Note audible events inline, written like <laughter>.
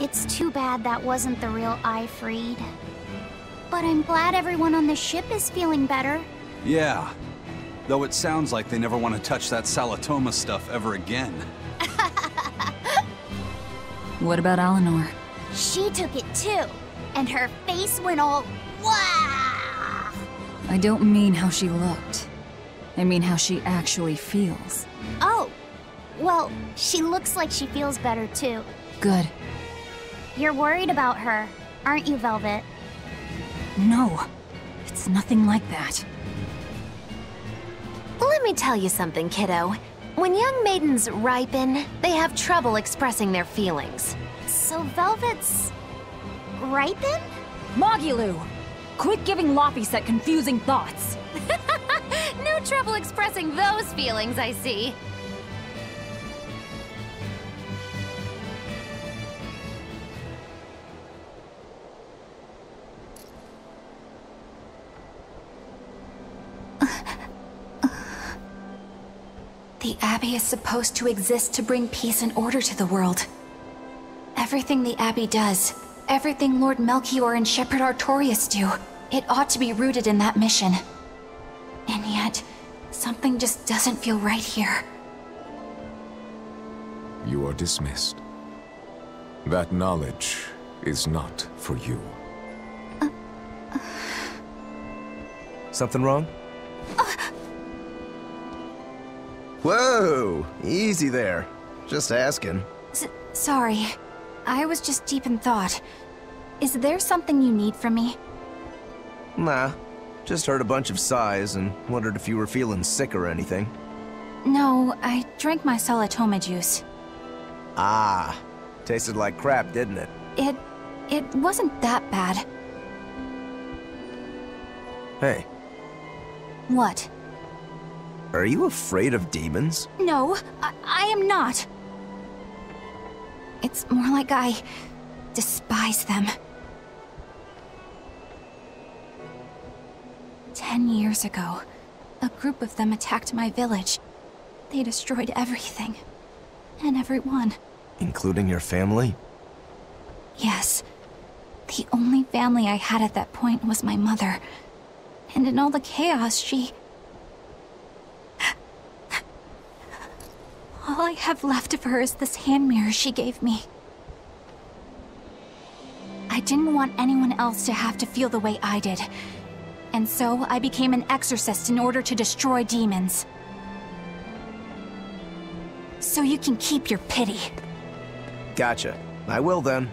It's too bad that wasn't the real Aifread. But I'm glad everyone on the ship is feeling better. Yeah. Though it sounds like they never want to touch that Salatoma stuff ever again. <laughs> What about Eleanor? She took it too. And her face went all... Wow! I don't mean how she looked. I mean how she actually feels. Oh. Well, she looks like she feels better too. Good. You're worried about her, aren't you, Velvet? No. It's nothing like that. Let me tell you something, kiddo. When young maidens ripen, they have trouble expressing their feelings. So Velvet's... ripen? Magilou! Quit giving Laphicet confusing thoughts! <laughs> no trouble expressing those feelings, I see. The Abbey is supposed to exist to bring peace and order to the world. Everything the Abbey does, everything Lord Melchior and Shepherd Artorius do, it ought to be rooted in that mission. And yet, something just doesn't feel right here. You are dismissed. That knowledge is not for you. Something wrong? Uh, Whoa! Easy there. Just asking. S sorry. I was just deep in thought. Is there something you need from me? Nah. Just heard a bunch of sighs and wondered if you were feeling sick or anything. No, I drank my Salatoma juice. Ah. Tasted like crap, didn't it? It... it wasn't that bad. Hey, What? Are you afraid of demons? No, I, I am not. It's more like I despise them. Ten years ago, a group of them attacked my village. They destroyed everything. And everyone. Including your family? Yes. The only family I had at that point was my mother. And in all the chaos, she... All I have left of her is this hand mirror she gave me. I didn't want anyone else to have to feel the way I did. And so I became an exorcist in order to destroy demons. So you can keep your pity. Gotcha. I will then.